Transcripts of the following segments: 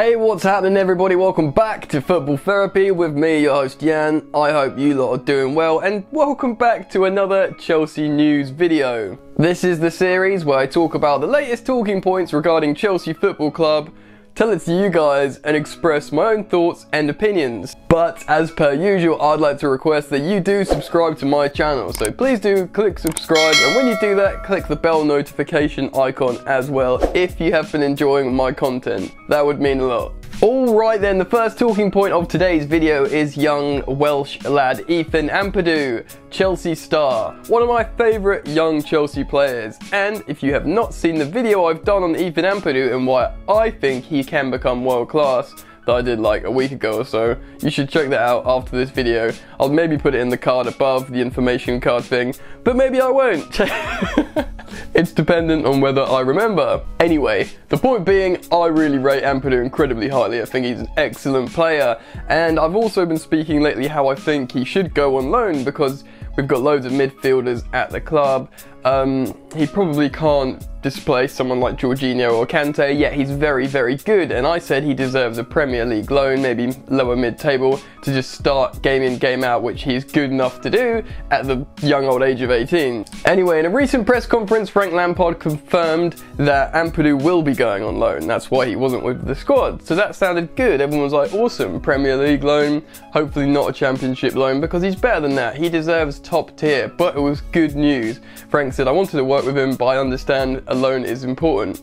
Hey, what's happening everybody? Welcome back to Football Therapy with me, your host Jan. I hope you lot are doing well and welcome back to another Chelsea news video. This is the series where I talk about the latest talking points regarding Chelsea Football Club, tell it to you guys and express my own thoughts and opinions. But as per usual, I'd like to request that you do subscribe to my channel. So please do click subscribe and when you do that, click the bell notification icon as well if you have been enjoying my content. That would mean a lot. Alright then, the first talking point of today's video is young Welsh lad Ethan Ampadu, Chelsea star, one of my favourite young Chelsea players. And if you have not seen the video I've done on Ethan Ampadu and why I think he can become world class, that I did like a week ago or so. You should check that out after this video. I'll maybe put it in the card above, the information card thing, but maybe I won't. it's dependent on whether I remember. Anyway, the point being, I really rate Ampadu incredibly highly. I think he's an excellent player, and I've also been speaking lately how I think he should go on loan because we've got loads of midfielders at the club. Um, he probably can't displace someone like Jorginho or Kante, yet he's very, very good. And I said he deserves a Premier League loan, maybe lower mid-table, to just start game in, game out, which he's good enough to do at the young old age of 18. Anyway, in a recent press conference, Frank Lampard confirmed that Ampadu will be going on loan. That's why he wasn't with the squad. So that sounded good. Everyone was like, awesome, Premier League loan, hopefully not a Championship loan, because he's better than that. He deserves top tier, but it was good news. Frank said, I wanted to work with him, but I understand a loan is important.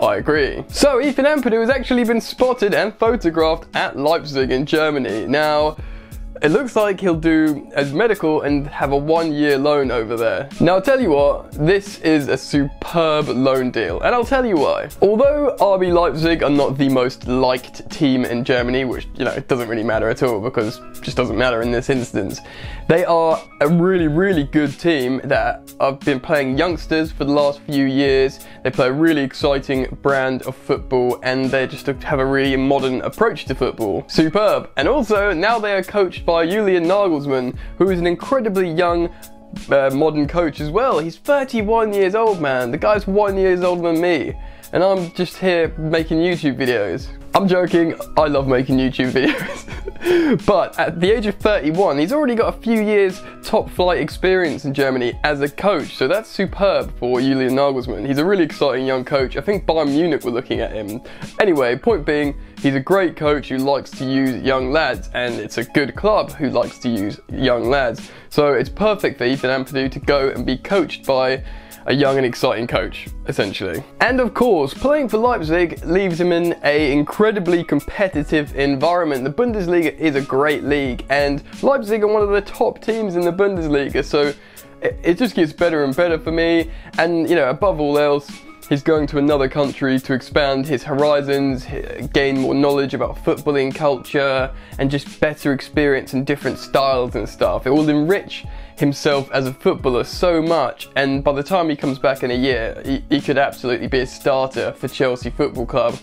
I agree. So Ethan Ampadu has actually been spotted and photographed at Leipzig in Germany. Now, it looks like he'll do as medical and have a one year loan over there. Now I'll tell you what, this is a superb loan deal and I'll tell you why. Although RB Leipzig are not the most liked team in Germany, which you know it doesn't really matter at all because it just doesn't matter in this instance, they are a really really good team that have been playing youngsters for the last few years. They play a really exciting brand of football and they just have a really modern approach to football. Superb. And also now they are coached by Julian Nagelsmann, who is an incredibly young uh, modern coach as well. He's 31 years old, man. The guy's one years older than me. And I'm just here making YouTube videos. I'm joking, I love making YouTube videos. But at the age of 31, he's already got a few years top flight experience in Germany as a coach, so that's superb for Julian Nagelsmann. He's a really exciting young coach. I think Bayern Munich were looking at him. Anyway, point being, He's a great coach who likes to use young lads, and it's a good club who likes to use young lads. So it's perfect for Ethan Ampadu to go and be coached by a young and exciting coach, essentially. And of course, playing for Leipzig leaves him in a incredibly competitive environment. The Bundesliga is a great league, and Leipzig are one of the top teams in the Bundesliga, so it, it just gets better and better for me. And, you know, above all else, He's going to another country to expand his horizons, gain more knowledge about footballing culture, and just better experience and different styles and stuff. It will enrich himself as a footballer so much, and by the time he comes back in a year, he, he could absolutely be a starter for Chelsea Football Club.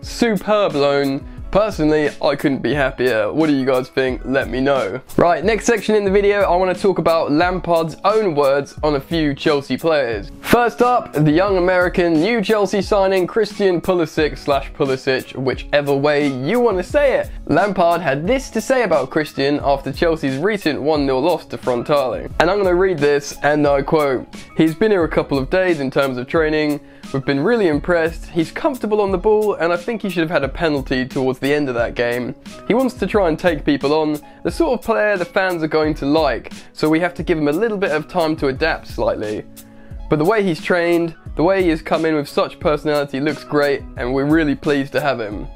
Superb loan, Personally, I couldn't be happier. What do you guys think? Let me know. Right, next section in the video, I want to talk about Lampard's own words on a few Chelsea players. First up, the young American new Chelsea signing Christian Pulisic slash Pulisic, whichever way you want to say it. Lampard had this to say about Christian after Chelsea's recent 1-0 loss to Frontale. And I'm going to read this and I quote, He's been here a couple of days in terms of training. We've been really impressed. He's comfortable on the ball, and I think he should have had a penalty towards the end of that game. He wants to try and take people on, the sort of player the fans are going to like, so we have to give him a little bit of time to adapt slightly. But the way he's trained, the way he has come in with such personality looks great, and we're really pleased to have him.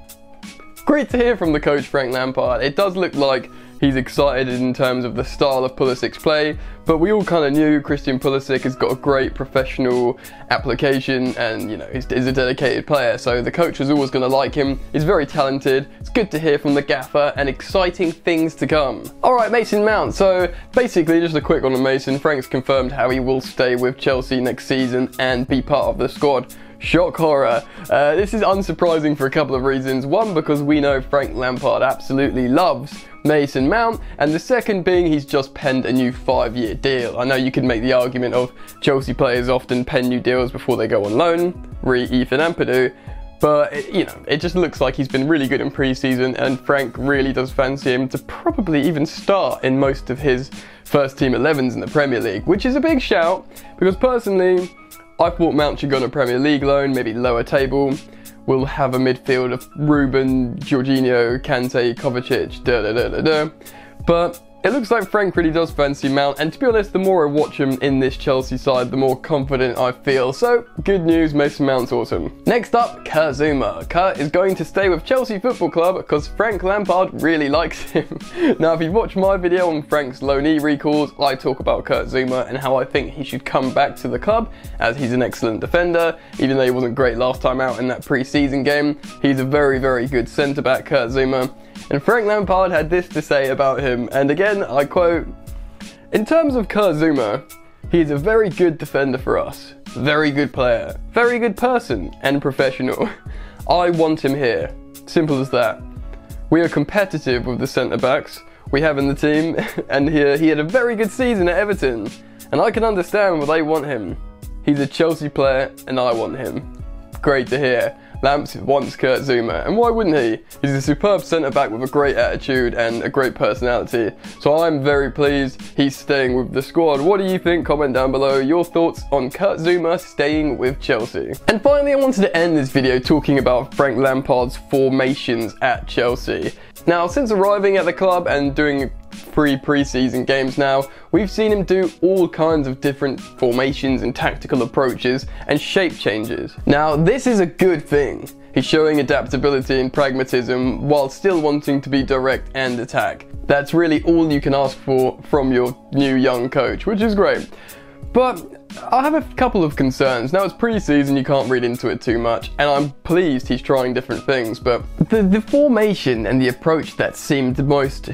Great to hear from the coach Frank Lampard. It does look like he's excited in terms of the style of Pulisic's play, but we all kind of knew Christian Pulisic has got a great professional application and, you know, he's, he's a dedicated player, so the coach was always going to like him. He's very talented, it's good to hear from the gaffer, and exciting things to come. Alright, Mason Mount, so basically just a quick one on Mason. Frank's confirmed how he will stay with Chelsea next season and be part of the squad. Shock horror. Uh, this is unsurprising for a couple of reasons. One, because we know Frank Lampard absolutely loves Mason Mount, and the second being he's just penned a new five year deal. I know you could make the argument of Chelsea players often pen new deals before they go on loan, re Ethan Ampadu, But, it, you know, it just looks like he's been really good in pre-season and Frank really does fancy him to probably even start in most of his first team 11s in the Premier League, which is a big shout because personally, I thought Mount should go on a Premier League loan, maybe lower table. We'll have a midfield of Ruben, Jorginho, Kante, Kovacic, da da da da da. But it looks like Frank really does fancy Mount, and to be honest, the more I watch him in this Chelsea side, the more confident I feel. So, good news, Mason Mount's awesome. Next up, Kurt Zouma. Kurt is going to stay with Chelsea Football Club because Frank Lampard really likes him. now, if you've watched my video on Frank's loanee recalls, I talk about Kurt Zouma and how I think he should come back to the club, as he's an excellent defender, even though he wasn't great last time out in that pre-season game. He's a very, very good centre-back, Kurt Zouma. And Frank Lampard had this to say about him, and again, I quote, In terms of Kurt he is a very good defender for us, very good player, very good person, and professional. I want him here. Simple as that. We are competitive with the centre backs we have in the team, and he, he had a very good season at Everton, and I can understand why they want him. He's a Chelsea player, and I want him. Great to hear. Lamps wants Kurt Zouma, and why wouldn't he? He's a superb centre back with a great attitude and a great personality. So I'm very pleased he's staying with the squad. What do you think? Comment down below your thoughts on Kurt Zouma staying with Chelsea. And finally, I wanted to end this video talking about Frank Lampard's formations at Chelsea. Now, since arriving at the club and doing three preseason games now, we've seen him do all kinds of different formations and tactical approaches and shape changes. Now, this is a good thing. He's showing adaptability and pragmatism while still wanting to be direct and attack. That's really all you can ask for from your new young coach, which is great. But I have a couple of concerns. Now it's pre-season, you can't read into it too much, and I'm pleased he's trying different things, but the, the formation and the approach that seemed most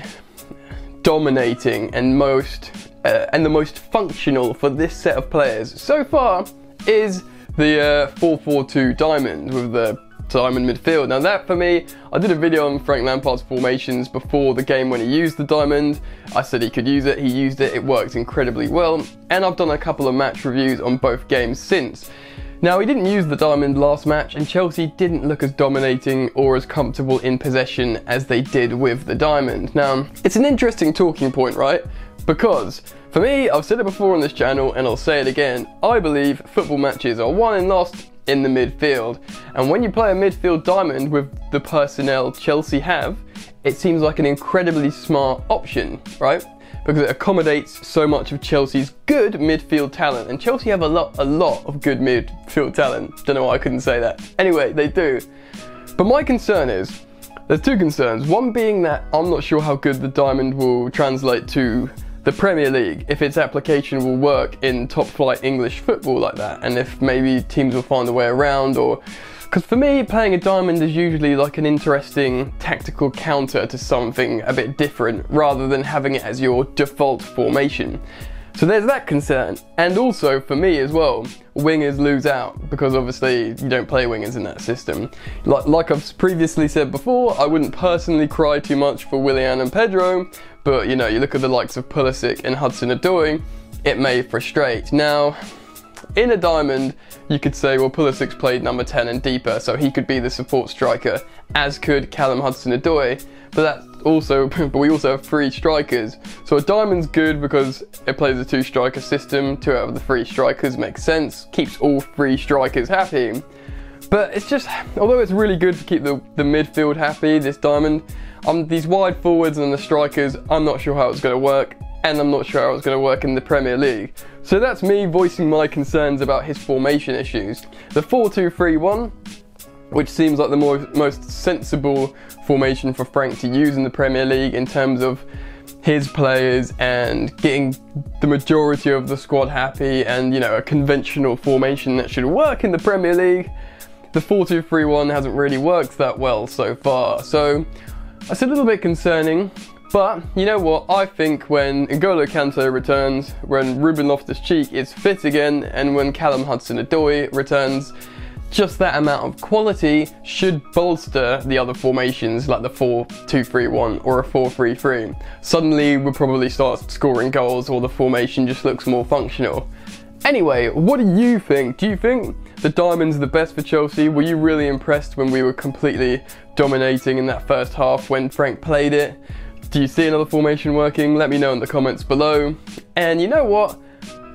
dominating and most uh, and the most functional for this set of players so far is the 4-4-2 uh, diamond with the diamond midfield. Now that for me, I did a video on Frank Lampard's formations before the game when he used the diamond. I said he could use it, he used it, it works incredibly well, and I've done a couple of match reviews on both games since. Now, he didn't use the diamond last match, and Chelsea didn't look as dominating or as comfortable in possession as they did with the diamond. Now, it's an interesting talking point, right? Because, for me, I've said it before on this channel, and I'll say it again, I believe football matches are won and lost in the midfield. And when you play a midfield diamond with the personnel Chelsea have, it seems like an incredibly smart option, right? Because it accommodates so much of Chelsea's good midfield talent. And Chelsea have a lot, a lot of good midfield talent. Don't know why I couldn't say that. Anyway, they do. But my concern is, there's two concerns. One being that I'm not sure how good the diamond will translate to the Premier League, if its application will work in top flight English football like that, and if maybe teams will find a way around or because for me, playing a diamond is usually like an interesting tactical counter to something a bit different rather than having it as your default formation. So there's that concern. And also for me as well, wingers lose out because obviously you don't play wingers in that system. Like, like I've previously said before, I wouldn't personally cry too much for Willian and Pedro, but you know, you look at the likes of Pulisic and Hudson-Odoi, it may frustrate. Now, in a diamond, you could say, well, Pulisic's played number 10 and deeper, so he could be the support striker, as could Callum Hudson-Odoi. But that's also, but we also have three strikers. So a diamond's good because it plays a two-striker system. Two out of the three strikers makes sense, keeps all three strikers happy. But it's just, although it's really good to keep the, the midfield happy, this diamond, um, these wide forwards and the strikers, I'm not sure how it's going to work and I'm not sure how it's going to work in the Premier League. So that's me voicing my concerns about his formation issues. The 4-2-3-1, which seems like the more, most sensible formation for Frank to use in the Premier League in terms of his players and getting the majority of the squad happy and, you know, a conventional formation that should work in the Premier League. The 4-2-3-1 hasn't really worked that well so far. So it's a little bit concerning. But you know what? I think when N'Golo Kante returns, when Ruben Loftus-Cheek is fit again, and when Callum Hudson-Odoi returns, just that amount of quality should bolster the other formations like the 4-2-3-1 or a 4-3-3. Suddenly we'll probably start scoring goals or the formation just looks more functional. Anyway, what do you think? Do you think the Diamonds are the best for Chelsea? Were you really impressed when we were completely dominating in that first half when Frank played it? Do you see another formation working? Let me know in the comments below. And you know what?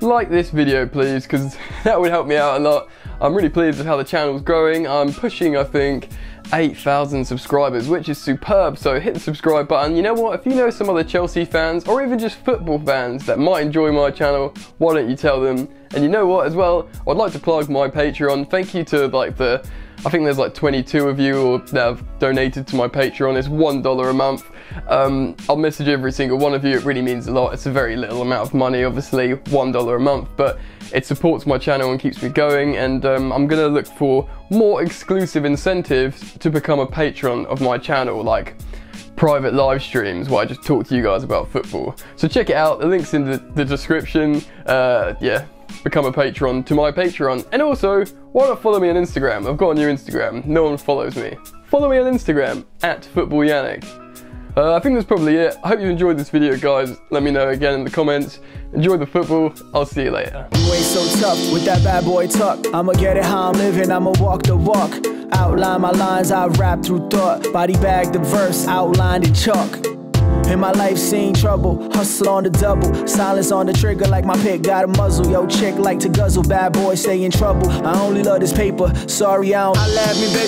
Like this video please, because that would help me out a lot. I'm really pleased with how the channel's growing. I'm pushing, I think, 8,000 subscribers, which is superb. So hit the subscribe button. You know what? If you know some other Chelsea fans or even just football fans that might enjoy my channel, why don't you tell them? And you know what as well? I'd like to plug my Patreon. Thank you to like the I think there's like 22 of you that have donated to my Patreon. It's $1 a month. Um, I'll message every single one of you. It really means a lot. It's a very little amount of money, obviously, $1 a month, but it supports my channel and keeps me going. And um, I'm going to look for more exclusive incentives to become a patron of my channel, like private live streams where I just talk to you guys about football. So check it out. The link's in the, the description. Uh, yeah, become a patron to my Patreon. And also, why not follow me on Instagram? I've got a new Instagram. No one follows me. Follow me on Instagram, at FootballYannick. Uh, I think that's probably it. I hope you enjoyed this video, guys. Let me know again in the comments. Enjoy the football. I'll see you later. So tough with that bad boy tuck. I'ma get it how I'm living. I'ma walk the walk. Outline my lines, I rap through thought. Body bag the verse, in my life, seen trouble, hustle on the double, silence on the trigger like my pick got a muzzle. Yo, chick like to guzzle, bad boy stay in trouble. I only love this paper, sorry I don't. I me, bitch.